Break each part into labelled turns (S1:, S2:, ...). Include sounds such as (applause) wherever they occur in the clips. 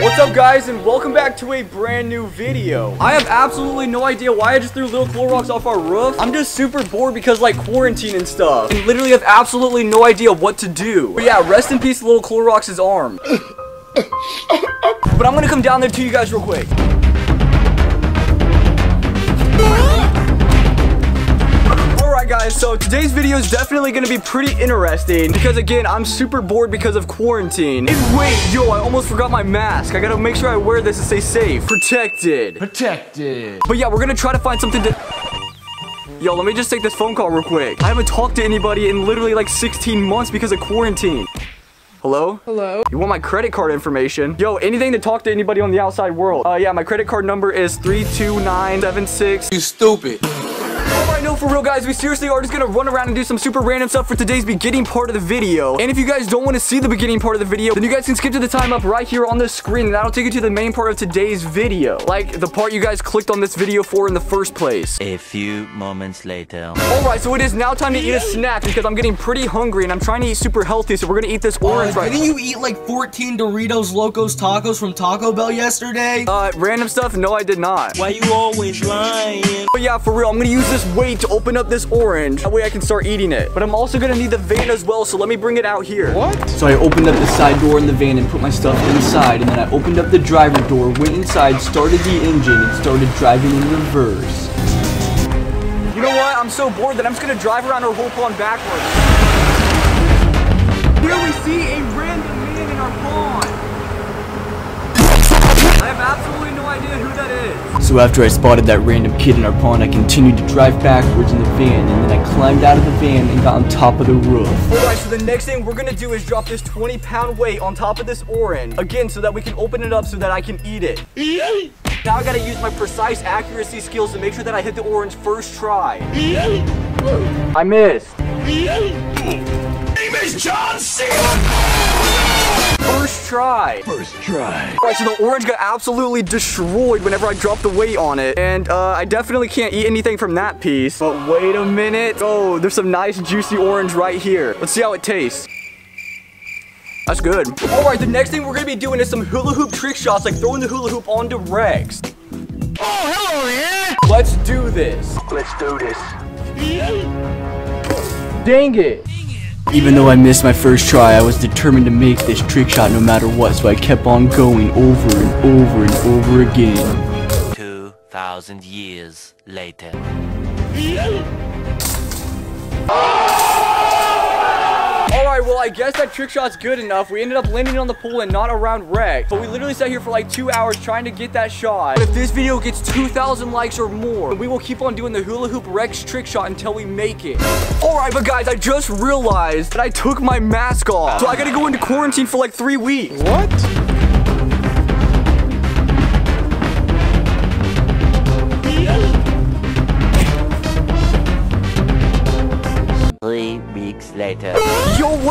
S1: What's up guys and welcome back to a brand new video. I have absolutely no idea why I just threw little Clorox off our roof. I'm just super bored because like quarantine and stuff. And literally have absolutely no idea what to do. But yeah, rest in peace little Clorox's arm. (coughs) but I'm gonna come down there to you guys real quick. Alright guys, so today's video is definitely gonna be pretty interesting because again, I'm super bored because of quarantine. And wait, yo, I almost forgot my mask. I gotta make sure I wear this to stay safe. Protected.
S2: Protected.
S1: But yeah, we're gonna try to find something to... Yo, let me just take this phone call real quick. I haven't talked to anybody in literally like 16 months because of quarantine. Hello?
S3: Hello?
S1: You want my credit card information? Yo, anything to talk to anybody on the outside world. Uh, yeah, my credit card number is 32976.
S2: You stupid.
S1: Alright, no, for real, guys, we seriously are just gonna run around and do some super random stuff for today's beginning part of the video. And if you guys don't want to see the beginning part of the video, then you guys can skip to the time up right here on the screen, and that'll take you to the main part of today's video. Like, the part you guys clicked on this video for in the first place.
S4: A few moments later.
S1: Alright, so it is now time to eat a snack because I'm getting pretty hungry and I'm trying to eat super healthy, so we're gonna eat this orange
S2: Uh,
S1: right
S2: didn't you eat like 14 Doritos Locos Tacos from Taco Bell yesterday?
S1: Uh, random stuff? No, I did not.
S4: Why you always lying?
S1: Yeah, for real, I'm gonna use this weight to open up this orange. That way I can start eating it. But I'm also gonna need the van as well, so let me bring it out here.
S2: What?
S1: So I opened up the side door in the van and put my stuff inside, and then I opened up the driver door, went inside, started the engine, and started driving in reverse. You know what? I'm so bored that I'm just gonna drive around our whole pond backwards. So after I spotted that random kid in our pond, I continued to drive backwards in the van, and then I climbed out of the van and got on top of the roof. Alright, so the next thing we're gonna do is drop this 20 pound weight on top of this orange, again, so that we can open it up so that I can eat it. Now I gotta use my precise accuracy skills to make sure that I hit the orange first try. I missed. First try.
S2: First try.
S1: Alright, so the orange got absolutely destroyed whenever I dropped the weight on it. And uh, I definitely can't eat anything from that piece. But wait a minute. Oh, there's some nice juicy orange right here. Let's see how it tastes. That's good. Alright, the next thing we're gonna be doing is some hula hoop trick shots, like throwing the hula hoop onto Rex.
S2: Oh, hello there.
S1: Let's do this. Let's do this. Dang it. Even though I missed my first try, I was determined to make this trick shot no matter what, so I kept on going over and over and over again.
S4: Two thousand years later. (laughs)
S1: Alright, well, I guess that trick shot's good enough. We ended up landing on the pool and not around Rex. But we literally sat here for like two hours trying to get that shot. But if this video gets 2,000 likes or more, we will keep on doing the hula hoop Rex trick shot until we make it. Alright, but guys, I just realized that I took my mask off. So I gotta go into quarantine for like three weeks.
S2: What?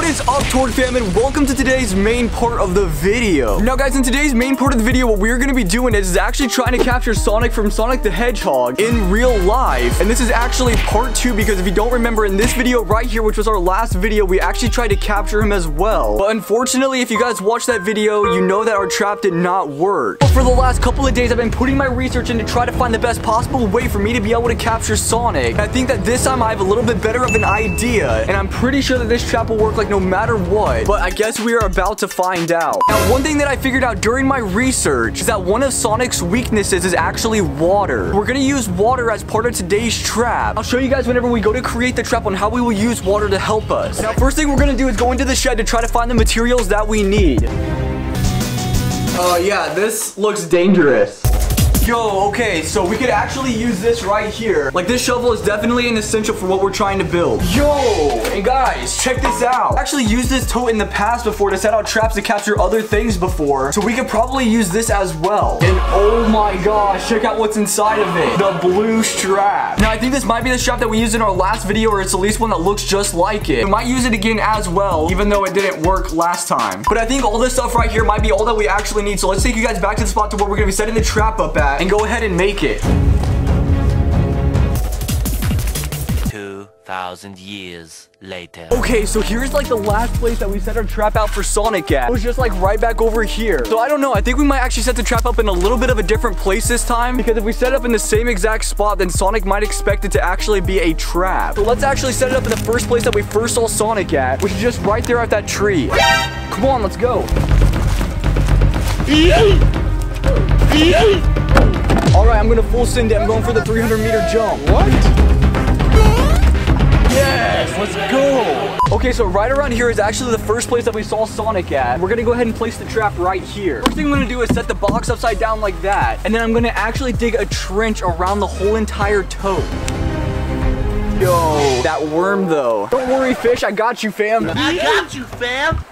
S1: Is up, Torg fam, and welcome to today's main part of the video. Now, guys, in today's main part of the video, what we're gonna be doing is actually trying to capture Sonic from Sonic the Hedgehog in real life. And this is actually part two, because if you don't remember, in this video right here, which was our last video, we actually tried to capture him as well. But unfortunately, if you guys watched that video, you know that our trap did not work. But for the last couple of days, I've been putting my research in to try to find the best possible way for me to be able to capture Sonic. And I think that this time I have a little bit better of an idea, and I'm pretty sure that this trap will work like no matter what, but I guess we are about to find out. Now, one thing that I figured out during my research is that one of Sonic's weaknesses is actually water. We're gonna use water as part of today's trap. I'll show you guys whenever we go to create the trap on how we will use water to help us. Now, first thing we're gonna do is go into the shed to try to find the materials that we need. Uh, yeah, this looks dangerous. Yo, okay, so we could actually use this right here. Like, this shovel is definitely an essential for what we're trying to build. Yo, and guys, check this out. I actually used this tote in the past before to set out traps to capture other things before. So we could probably use this as well. And oh my gosh, check out what's inside of it. The blue strap. Now, I think this might be the strap that we used in our last video, or it's at least one that looks just like it. We might use it again as well, even though it didn't work last time. But I think all this stuff right here might be all that we actually need. So let's take you guys back to the spot to where we're gonna be setting the trap up at and go ahead and make it.
S4: Two thousand years later.
S1: Okay, so here's like the last place that we set our trap out for Sonic at. It was just like right back over here. So I don't know. I think we might actually set the trap up in a little bit of a different place this time. Because if we set it up in the same exact spot, then Sonic might expect it to actually be a trap. So let's actually set it up in the first place that we first saw Sonic at, which is just right there at that tree. Come on, let's go. All right, I'm gonna full send it. I'm going for the 300 meter jump. What? Yes, let's go. Okay, so right around here is actually the first place that we saw Sonic at. We're gonna go ahead and place the trap right here. First thing I'm gonna do is set the box upside down like that. And then I'm gonna actually dig a trench around the whole entire tote. Yo, that worm though. Don't worry, fish, I got you, fam.
S2: I got you, fam.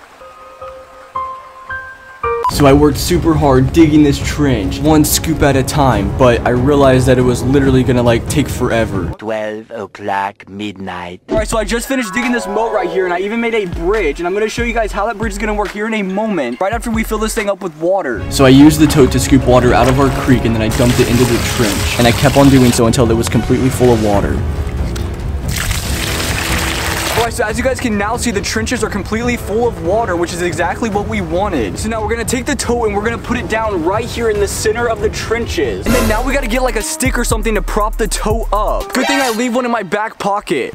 S1: So I worked super hard digging this trench, one scoop at a time, but I realized that it was literally gonna like take forever.
S4: 12 o'clock midnight.
S1: Alright, so I just finished digging this moat right here and I even made a bridge and I'm gonna show you guys how that bridge is gonna work here in a moment, right after we fill this thing up with water. So I used the tote to scoop water out of our creek and then I dumped it into the trench. And I kept on doing so until it was completely full of water. So as you guys can now see, the trenches are completely full of water, which is exactly what we wanted. So now we're gonna take the tote and we're gonna put it down right here in the center of the trenches. And then now we gotta get like a stick or something to prop the tote up. Good thing I leave one in my back pocket.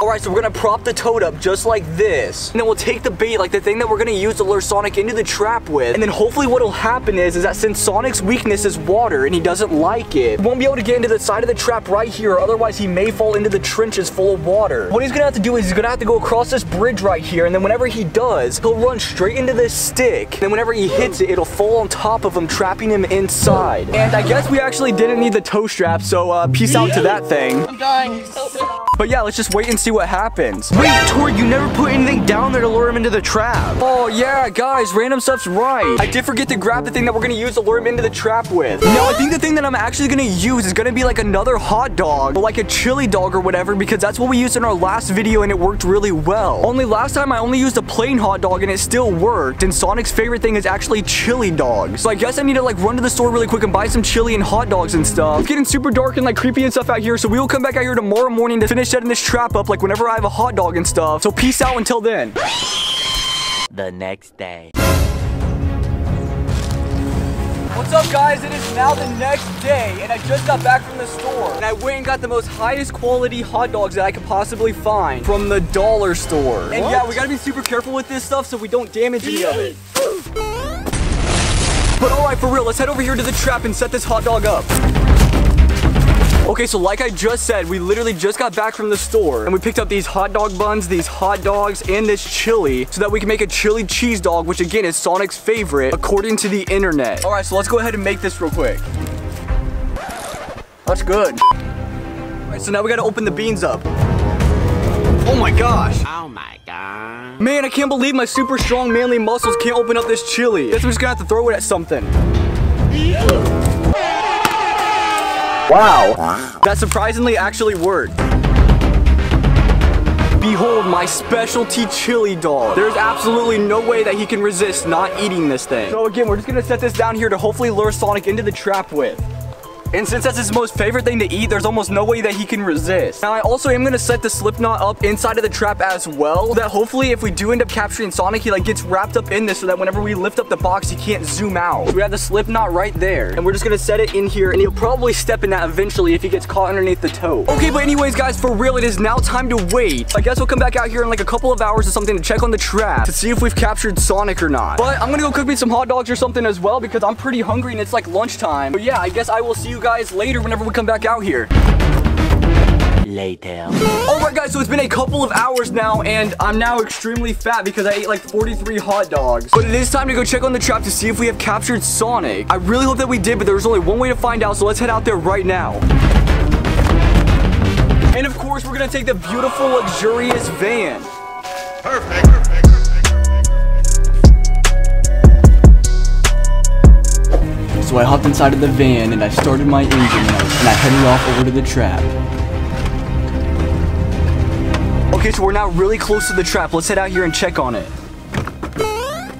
S1: Alright, so we're gonna prop the toad up just like this. And then we'll take the bait, like the thing that we're gonna use to lure Sonic into the trap with. And then hopefully what'll happen is, is that since Sonic's weakness is water and he doesn't like it, he won't be able to get into the side of the trap right here, or otherwise he may fall into the trenches full of water. What he's gonna have to do is he's gonna have to go across this bridge right here, and then whenever he does, he'll run straight into this stick. Then whenever he hits it, it'll fall on top of him, trapping him inside. And I guess we actually didn't need the tow strap, so uh, peace out to that thing.
S2: I'm dying.
S1: But yeah, let's just wait and see what happens.
S2: Wait, Tori, you never put anything down there to lure him into the trap.
S1: Oh yeah, guys, random stuff's right. I did forget to grab the thing that we're gonna use to lure him into the trap with. No, I think the thing that I'm actually gonna use is gonna be like another hot dog, or like a chili dog or whatever, because that's what we used in our last video and it worked really well. Only last time I only used a plain hot dog and it still worked, and Sonic's favorite thing is actually chili dogs. So I guess I need to like run to the store really quick and buy some chili and hot dogs and stuff. It's getting super dark and like creepy and stuff out here, so we will come back out here tomorrow morning to finish setting this trap up like whenever I have a hot dog and stuff. So peace out until then.
S4: The next day.
S1: What's up guys? It is now the next day and I just got back from the store and I went and got the most highest quality hot dogs that I could possibly find from the dollar store. And yeah, we gotta be super careful with this stuff so we don't damage any of it. But alright, for real, let's head over here to the trap and set this hot dog up. Okay, so like I just said, we literally just got back from the store and we picked up these hot dog buns, these hot dogs, and this chili so that we can make a chili cheese dog, which again is Sonic's favorite according to the internet. All right, so let's go ahead and make this real quick. That's good. All right, so now we gotta open the beans up. Oh my gosh.
S4: Oh my god.
S1: Man, I can't believe my super strong manly muscles can't open up this chili. Guess I'm just gonna have to throw it at something. Wow. That surprisingly actually worked. Behold my specialty chili dog. There's absolutely no way that he can resist not eating this thing. So again, we're just gonna set this down here to hopefully lure Sonic into the trap with. And since that's his most favorite thing to eat, there's almost no way that he can resist. Now, I also am gonna set the slip knot up inside of the trap as well, that hopefully if we do end up capturing Sonic, he like gets wrapped up in this so that whenever we lift up the box, he can't zoom out. So we have the slip knot right there, and we're just gonna set it in here, and he'll probably step in that eventually if he gets caught underneath the toe. Okay, but anyways, guys, for real, it is now time to wait. I guess we'll come back out here in like a couple of hours or something to check on the trap to see if we've captured Sonic or not. But I'm gonna go cook me some hot dogs or something as well because I'm pretty hungry and it's like lunchtime. But yeah, I guess I will see you guys later whenever we come back out here.
S4: Later.
S1: Alright guys, so it's been a couple of hours now and I'm now extremely fat because I ate like 43 hot dogs. But it is time to go check on the trap to see if we have captured Sonic. I really hope that we did, but there's only one way to find out, so let's head out there right now. And of course, we're gonna take the beautiful, luxurious van. I hopped inside of the van and I started my engine and I, headed off over to the trap. Okay, so we're now really close to the trap. Let's head out here and check on it.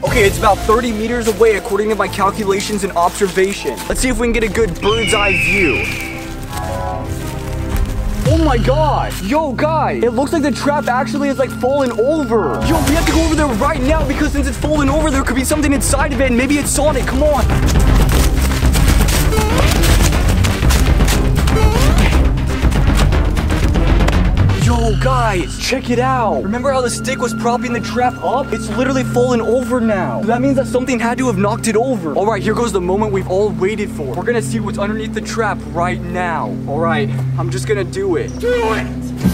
S1: Okay, it's about 30 meters away according to my calculations and observation. Let's see if we can get a good bird's eye view. Oh my god. Yo, guys. It looks like the trap actually is like falling over. Yo, we have to go over there right now because since it's falling over, there could be something inside of it and maybe it's Sonic. Come on. Guys, check it out. Remember how the stick was propping the trap up? It's literally falling over now. That means that something had to have knocked it over. All right, here goes the moment we've all waited for. We're gonna see what's underneath the trap right now. All right, I'm just gonna do it. Do it!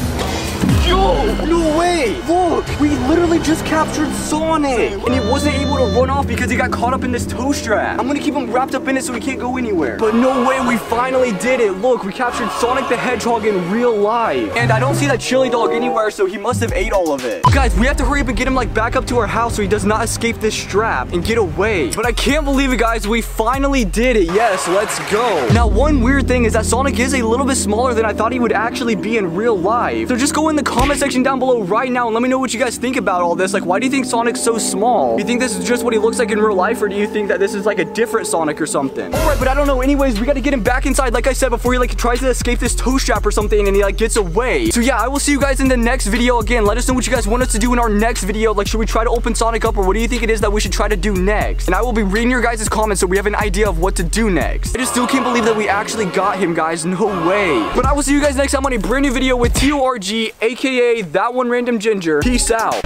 S1: Yo! No way! Look! We literally just captured Sonic! And he wasn't able to run off because he got caught up in this tow strap. I'm gonna keep him wrapped up in it so he can't go anywhere. But no way, we finally did it! Look, we captured Sonic the Hedgehog in real life. And I don't see that chili dog anywhere, so he must have ate all of it. Guys, we have to hurry up and get him like back up to our house so he does not escape this strap and get away. But I can't believe it, guys. We finally did it. Yes, let's go. Now, one weird thing is that Sonic is a little bit smaller than I thought he would actually be in real life. So just go in the comment section down below right now and let me know what you guys think about all this. Like, why do you think Sonic's so small? Do you think this is just what he looks like in real life, or do you think that this is like a different Sonic or something? All right, but I don't know. Anyways, we got to get him back inside, like I said, before he like tries to escape this tow strap or something and he like gets away. So yeah, I will see you guys in the next video again. Let us know what you guys want us to do in our next video. Like, should we try to open Sonic up, or what do you think it is that we should try to do next? And I will be reading your guys' comments so we have an idea of what to do next. I just still can't believe that we actually got him, guys. No way. But I will see you guys next time on a brand new video with TORG, aka That One Random Ginger. Peace out.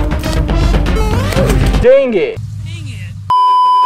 S1: Dang it.